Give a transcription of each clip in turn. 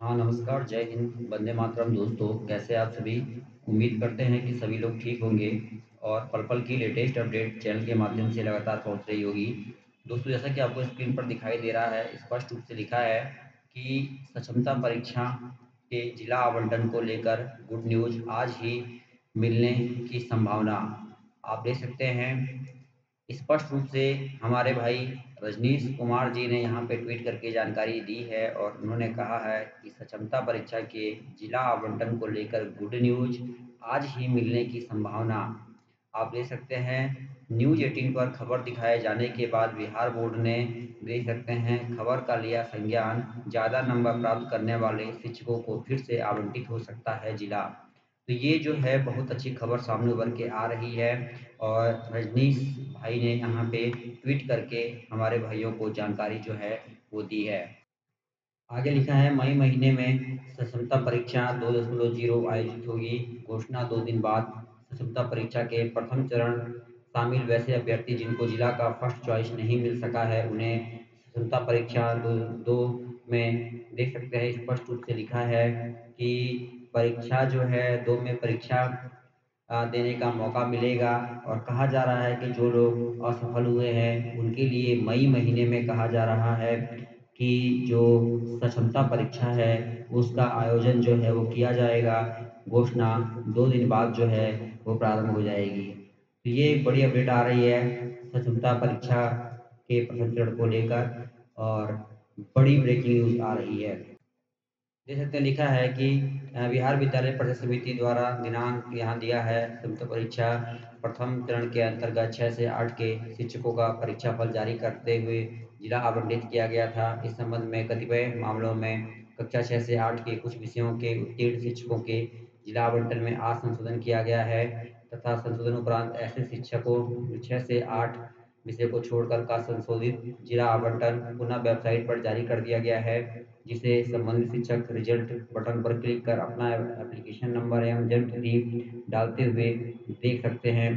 हाँ, नमस्कार, जय हिंद, वंदे मातरम दोस्तों, कैसे आप सभी? उम्मीद करते हैं कि सभी लोग ठीक होंगे और पल-पल की लेटेस्ट अपडेट चैनल के माध्यम से लगातार पहुँच रही होगी। दोस्तों, जैसा कि आपको स्क्रीन पर दिखाई दे रहा है, स्पष्ट रूप से लिखा है कि सक्षमता परीक्षा के जिला आवंटन को लेकर गुड न्यूज़ आज ही मिलने की संभावना। आप देख सकते हैं, स्पष्ट रूप से हमारे भाई रजनीश कुमार जी ने यहाँ पे ट्वीट करके जानकारी दी है और उन्होंने कहा है कि सक्षमता परीक्षा के जिला आवंटन को लेकर गुड न्यूज़ आज ही मिलने की संभावना। आप देख सकते हैं, न्यूज़ 18 पर खबर दिखाए जाने के बाद बिहार बोर्ड ने देख सकते हैं खबर का लिया संज्ञान, ज़्यादा नंबर प्राप्त करने वाले शिक्षकों को फिर से आवंटित हो सकता है जिला। तो ये जो है बहुत अच्छी खबर सामने उभर के आ रही है और रजनीश भाई ने यहाँ पे ट्वीट करके हमारे भाइयों को जानकारी जो है वो दी है। आगे लिखा है मई महीने में सक्षमता परीक्षा 2.0 आयोजित होगी, घोषणा दो दिन बाद सक्षमता परीक्षा के प्रथम चरण शामिल वैसे अभ्यर्थी जिनको जिला का फ़र्स्ट चॉइस नहीं मिल सका है, उन्हें सक्षमता परीक्षा दो दो में देख सकते हैं, स्पष्ट रूप से लिखा है कि परीक्षा जो है, दो में परीक्षा देने का मौका मिलेगा। और कहा जा रहा है कि जो लोग असफल हुए हैं, उनके लिए मई महीने में कहा जा रहा है कि जो सक्षमता परीक्षा है, उसका आयोजन जो है, वो किया जाएगा। घोषणा दो दिन बाद जो है, वो प्रारंभ हो जाएगी। तो ये बड़ी अपडेट आ रही है सक्षमता परीक्षा के प्रथम चरण को लेकर। और बड़ी ब्रेकिंग न्यूज़ आ रही है। देख सकते हैं, लिखा है कि बिहार विद्यालय परिषद समिति द्वारा दिनांक यहाँ दिया है, संयुक्त परीक्षा प्रथम चरण के अंतर्गत छः से आठ के शिक्षकों का परीक्षा फल जारी करते हुए जिला आवंटित किया गया था। इस संबंध में कतिपय मामलों में कक्षा छः से आठ के कुछ विषयों के उत्तीर्ण शिक्षकों के जिला आवंटन में आज संशोधन किया गया है तथा संशोधन उपरांत ऐसे शिक्षकों छः से आठ विषय को छोड़कर का संशोधित जिला आवंटन, पुनः वेबसाइट पर जारी कर दिया गया है, जिसे संबंधित शिक्षक रिज़ल्ट बटन पर क्लिक कर अपना एप्लीकेशन नंबर एवं जन्म तिथि डालते हुए देख सकते हैं।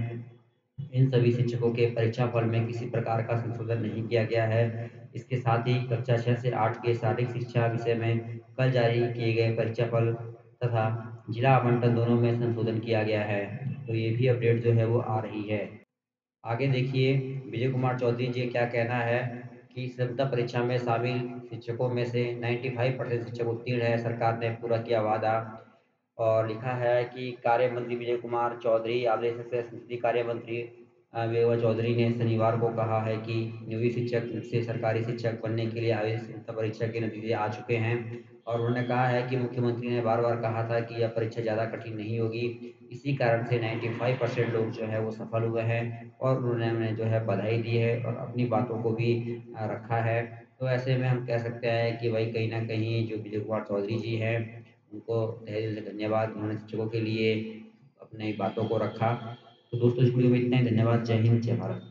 इन सभी शिक्षकों के परीक्षा फल में किसी प्रकार का संशोधन नहीं किया गया है। इसके साथ ही कक्षा छः से आठ के शारीरिक शिक्षा विषय में कल जारी किए गए परीक्षा फल तथा जिला आवंटन दोनों में संशोधन किया गया है। तो ये भी अपडेट जो है वो आ रही है। आगे देखिए, विजय कुमार चौधरी जी क्या कहना है कि सभ्यता परीक्षा में शामिल शिक्षकों में से 95 परसेंट शिक्षक उत्तीर्ण है, सरकार ने पूरा किया वादा। और लिखा है कि कार्य मंत्री विजय कुमार चौधरी आदेश से संसदीय कार्य मंत्री विजय चौधरी ने शनिवार को कहा है कि नियोगी शिक्षक से सरकारी शिक्षक बनने के लिए आयोजित परीक्षा के नतीजे आ चुके हैं और उन्होंने कहा है कि मुख्यमंत्री ने बार बार कहा था कि यह परीक्षा ज़्यादा कठिन नहीं होगी। इसी कारण से 95 परसेंट लोग जो है वो सफल हुए हैं और उन्होंने जो है बधाई दी है और अपनी बातों को भी रखा है। तो ऐसे में हम कह सकते हैं कि भाई कहीं ना कहीं जो विजय कुमार चौधरी जी हैं, उनको तहे दिल से धन्यवाद। उन्होंने शिक्षकों के लिए अपनी बातों को रखा। तो दोस्तों इस वीडियो में इतना ही। धन्यवाद। जय हिंद जय भारत।